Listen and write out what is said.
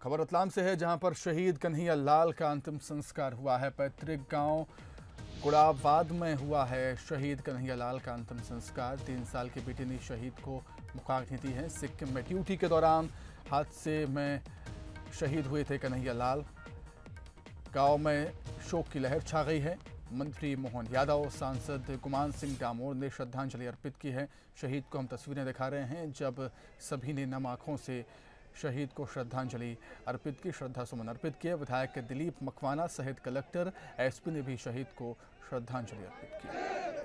खबर रतलाम से है, जहाँ पर शहीद कन्हैया लाल का अंतिम संस्कार हुआ है। पैतृक गाँव गुड़ाबाद में हुआ है शहीद कन्हैया लाल का अंतिम संस्कार। तीन साल के बेटे ने शहीद को मुखाग्नि दी है। सिक्किम में ड्यूटी के दौरान हादसे में शहीद हुए थे कन्हैया लाल। गाँव में शोक की लहर छा गई है। मंत्री मोहन यादव, सांसद गुमान सिंह डामोर ने श्रद्धांजलि अर्पित की है। शहीद को हम तस्वीरें दिखा रहे हैं, जब सभी ने नम आँखों से शहीद को श्रद्धांजलि अर्पित की, श्रद्धा सुमन अर्पित किए। विधायक दिलीप मकवाना सहित कलेक्टर एसपी ने भी शहीद को श्रद्धांजलि अर्पित की।